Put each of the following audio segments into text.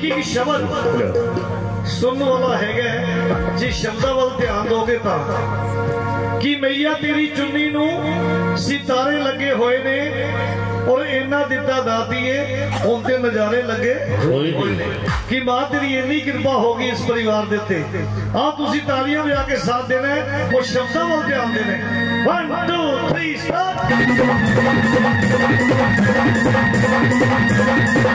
ਇੱਕ ਇੱਕ ਸ਼ਬਦ ਸੁਣਨ ਵਾਲਾ ਹੈਗਾ ਹੈ। ਜੇ ਸ਼ਬਦਾਂ ਵੱਲ ਧਿਆਨ ਦੋਗੇ ਤਾਂ ਕਿ ਮਈਆ ਤੇਰੀ ਚੁੰਨੀ ਨੂੰ ਸਿਤਾਰੇ ਲੱਗੇ ਹੋਏ ਨੇ ਔਰ ਇੰਨਾ ਦਿੱਤਾ ਦਾਤੀਏ ਹੁਣ ਤੇ ਨਜ਼ਾਰੇ ਲੱਗੇ ਹੋਏ ਹੋਏ ਨੇ ਕਿ ਮਾਂ ਤੇਰੀ ਇੰਨੀ ਕਿਰਪਾ ਹੋ ਗਈ ਇਸ ਪਰਿਵਾਰ ਦੇ ਉੱਤੇ ਆ ਤੁਸੀਂ ਤਾਲੀਆਂ ਵਜਾ ਕੇ ਸਾਥ ਦੇਣਾ ਹੈ, ਉਹ ਸ਼ਬਦਾਂ ਵੱਲ ਧਿਆਨ ਦੇਣਾ 1 2 3 ਸਟਾਰਟ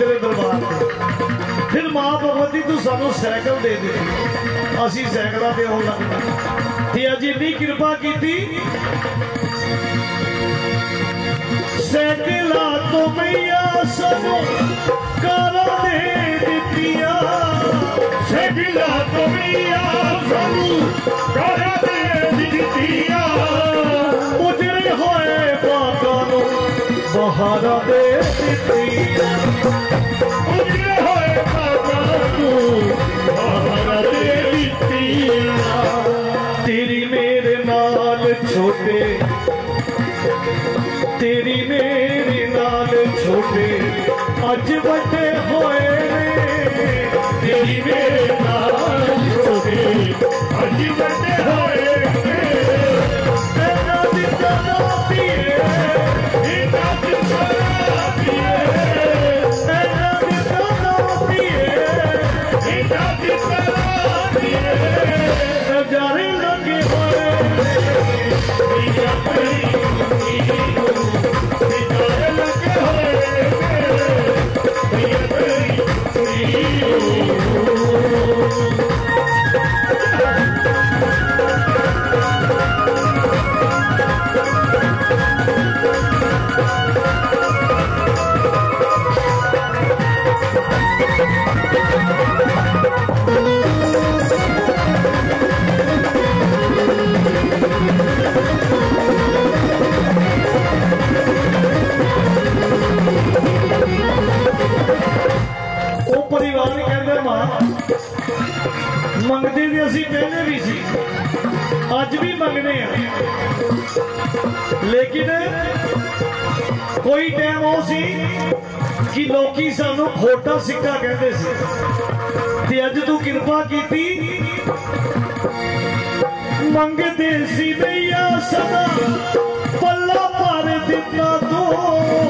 ਤੇਰੇ ਦਰਬਾਰ ਤੇ ਫਿਰ ਮਾਂ ਭਗਵਤੀ ਤੂੰ ਸਾਨੂੰ ਸਾਈਕਲ ਦੇ ਦੇ ਅਸੀਂ ਸਾਈਕਲਾਂ ਤੇ ਆਉਣ ਲੱਗ ਪਏ ਤੇ ਅੱਜ ਇੰਨੀ ਕਿਰਪਾ ਕੀਤੀ ਸਾਈਕਲਾਂ ਤੋਂ ਮਈਆ ਸਾਨੂੰ ਕਾਰਾਂ ਦੇ ਦਿੱਤੀਆਂ ਸਗਲਾ ਕਮੀਆਂ ਸਾਨੂੰ ਕਰੇ ਦੇ ਦਿੱਤੀਆਂ खाना तेरी मेरे नाल छोटे, तेरी मेरे नाल छोटे अज बड़े होए। तेरी मेरे नाल छोटे अज बड़े होए। तेरा दिल ना परिवार के अंदर माँ मंगते भी असं पहले भी सी लेकिन ਟਾਈਮ ਉਹ ਸੀ ਕਿ ਲੋਕੀ ਸਾਨੂੰ ਖੋਟਾ ਸਿੱਕਾ ਕਹਿੰਦੇ ਸੀ ਤੇ ਅੱਜ ਤੂੰ ਕਿਰਪਾ ਕੀਤੀ ਮੰਗਦੇ ਸੀ ਨਈਆ ਸਦਾ ਪੱਲਾ ਭਰ ਦਿੱਤਾ ਤੂੰ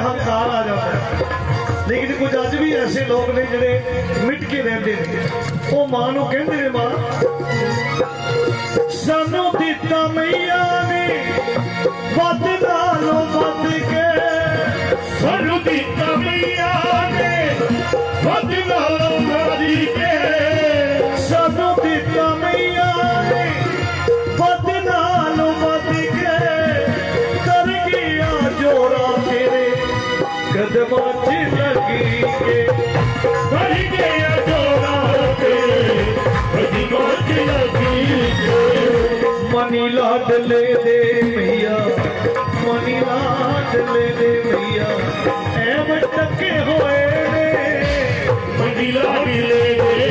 हकदार आ जाता है। लेकिन कुछ अज भी ऐसे लोग ने जोड़े मिट के रहते हैं वो माँ कहते ने, माँ, सानू दिता मैया ने मनी लाट ले दे भैया। मनी लाट ले दे भैया। एवं टके होए मनी लाट ले दे।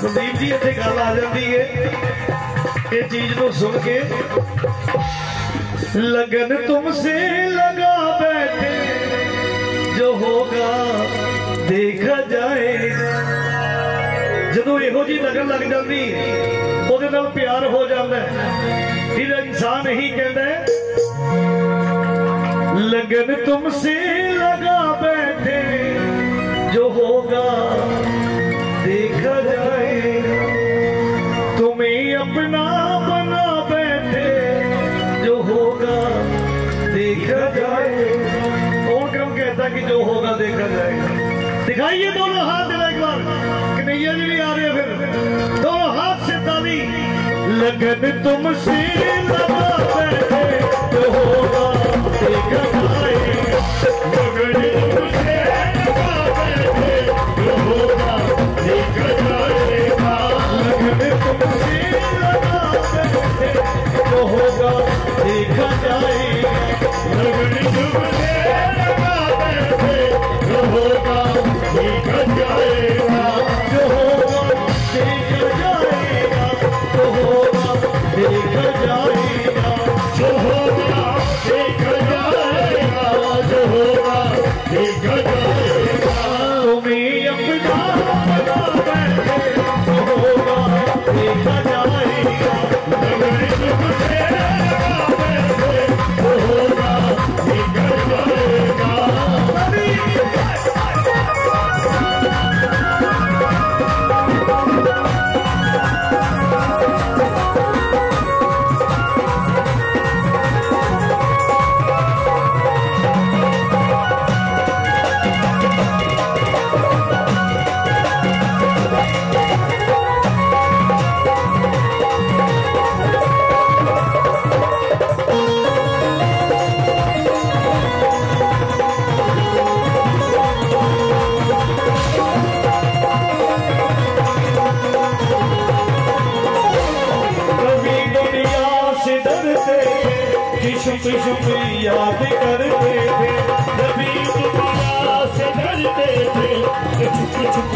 ਸੰਦੀਪ ਜੀ ਇੱਥੇ ਗੱਲ ਆ ਜਾਂਦੀ ਏ। ਇਹ ਚੀਜ਼ ਨੂੰ ਸੁਣ ਕੇ लगन तुमसे लगा बैठे जो होगा देखा जाएगा ਜਦੋਂ ਇਹੋ ਜੀ ਲੱਗਣ ਲੱਗ ਜਾਂਦੀ ਉਹਦੇ ਨਾਲ ਪਿਆਰ ਹੋ ਜਾਂਦਾ ਹੈ। ਫਿਰ ਇਨਸਾਨ ਇਹੀ ਕਹਿੰਦਾ ਹੈ, लगन तुमसे लगा बैठे जो होगा देखा जाएगा तुम्हें लगन तुमसे लगा किशम किशम याद करते थे। नबी तुम्हारा से डरते थे। चुप चुप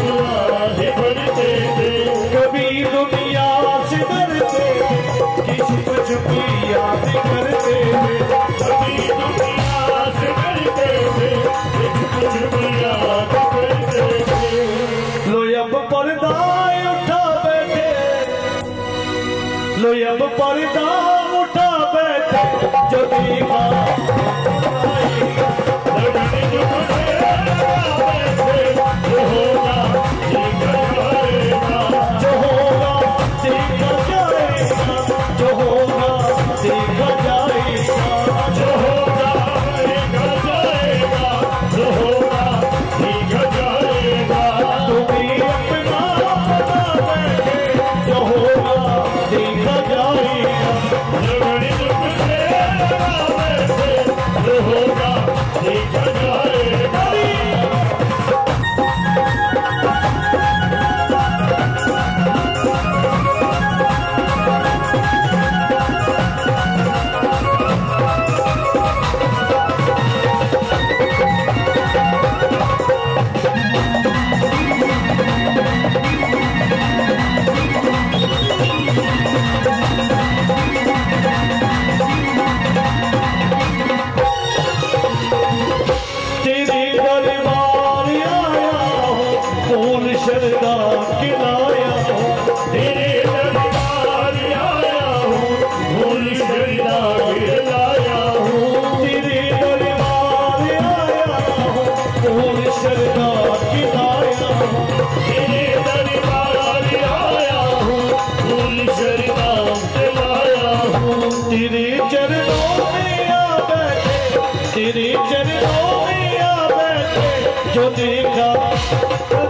राहें भरते थे। कभी दुनिया से डरते थे। किशम किशम याद करते थे। नबी दुनिया से डरते थे। चुप चुप লইয়াব পর্দা উঠাবে যদি মা Oh,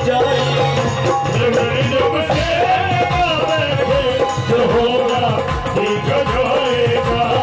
जाए। जो होगा ठीक जाएगा।